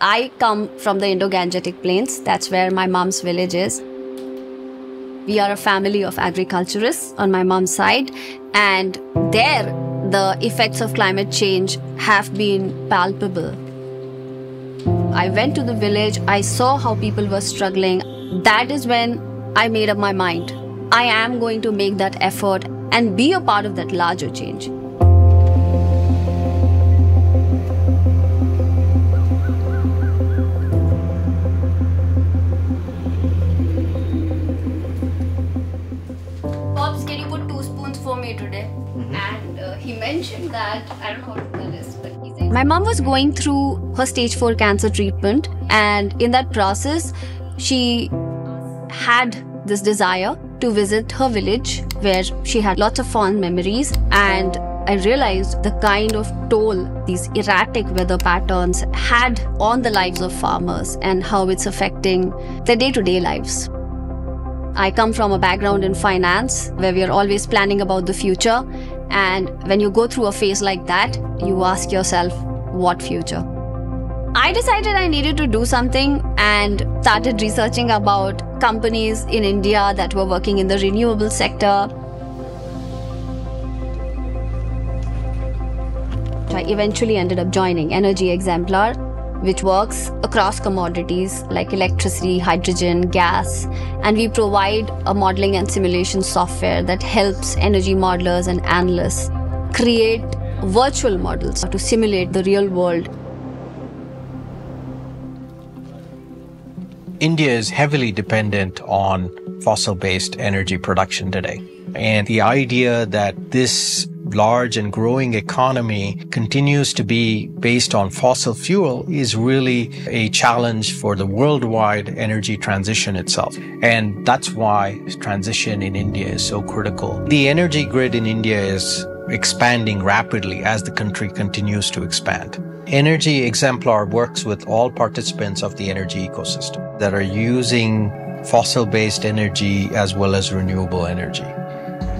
I come from the Indo Gangetic Plains. That's where my mom's village is. We are a family of agriculturists on my mom's side, and there the effects of climate change have been palpable. I went to the village, I saw how people were struggling. That is when I made up my mind. I am going to make that effort and be a part of that larger change. Uh, he mentioned that, I don't know do but he said. My mom was going through her stage 4 cancer treatment, and in that process, she had this desire to visit her village where she had lots of fond memories and I realized the kind of toll these erratic weather patterns had on the lives of farmers and how it's affecting their day to day lives. I come from a background in finance where we are always planning about the future. And when you go through a phase like that, you ask yourself, what future? I decided I needed to do something and started researching about companies in India that were working in the renewable sector. I eventually ended up joining Energy Exemplar, which works across commodities like electricity, hydrogen, gas, and we provide a modeling and simulation software that helps energy modelers and analysts create virtual models to simulate the real world India is heavily dependent on fossil based energy production today. And the idea that this large and growing economy continues to be based on fossil fuel is really a challenge for the worldwide energy transition itself. And that's why transition in India is so critical. The energy grid in India is expanding rapidly as the country continues to expand. Energy Exemplar works with all participants of the energy ecosystem that are using fossil based energy as well as renewable energy.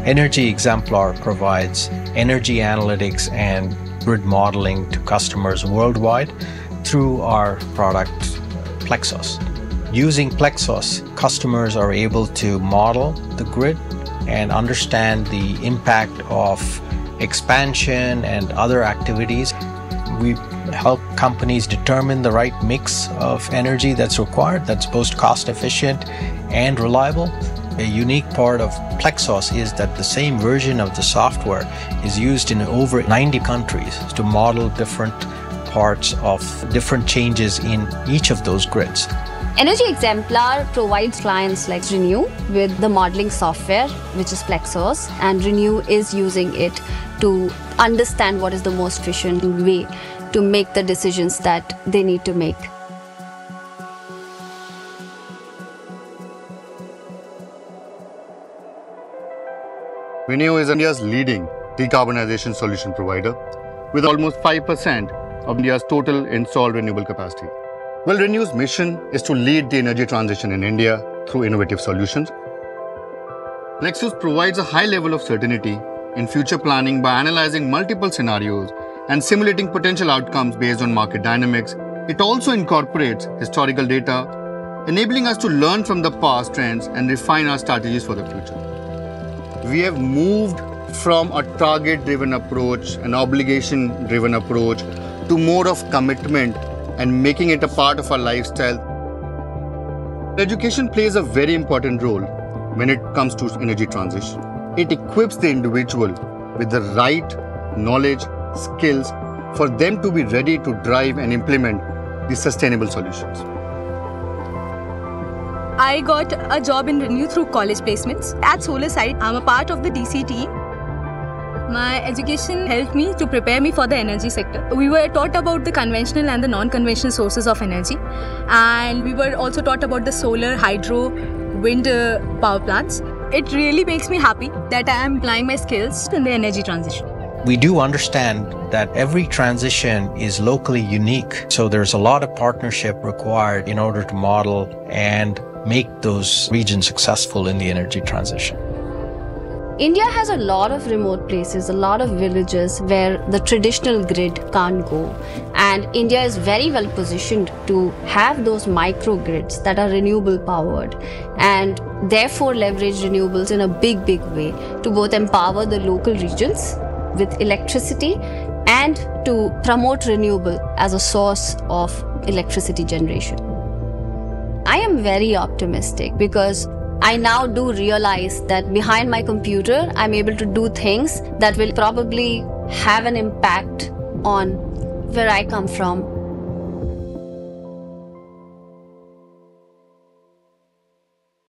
Energy Exemplar provides energy analytics and grid modeling to customers worldwide through our product Plexos. Using Plexos, customers are able to model the grid and understand the impact of expansion and other activities. We help companies determine the right mix of energy that's required, that's both cost efficient and reliable. A unique part of Plexos is that the same version of the software is used in over 90 countries to model different parts of different changes in each of those grids. Energy Exemplar provides clients like Renew with the modeling software, which is Plexos, and Renew is using it to understand what is the most efficient way to make the decisions that they need to make. Renew is India's leading decarbonization solution provider with almost 5% of India's total installed renewable capacity. Well, Renew's mission is to lead the energy transition in India through innovative solutions. Plexos provides a high level of certainty in future planning by analyzing multiple scenarios and simulating potential outcomes based on market dynamics. It also incorporates historical data, enabling us to learn from the past trends and refine our strategies for the future. We have moved from a target driven approach, an obligation driven approach, to more of commitment and making it a part of our lifestyle. Education plays a very important role when it comes to energy transition. It equips the individual with the right knowledge, skills for them to be ready to drive and implement the sustainable solutions. I got a job in Renew through college placements. At Solar Site, I'm a part of the DC team. My education helped me to prepare me for the energy sector. We were taught about the conventional and the non conventional sources of energy, and we were also taught about the solar, hydro, wind uh, power plants. It really makes me happy that I am applying my skills in the energy transition. We do understand that every transition is locally unique. So there's a lot of partnership required in order to model and make those regions successful in the energy transition. India has a lot of remote places, a lot of villages where the traditional grid can't go. And India is very well positioned to have those microgrids that are renewable powered and therefore leverage renewables in a big, big way to both empower the local regions with electricity and to promote renewable as a source of electricity generation. I am very optimistic because I now do realize that behind my computer, I'm able to do things that will probably have an impact on where I come from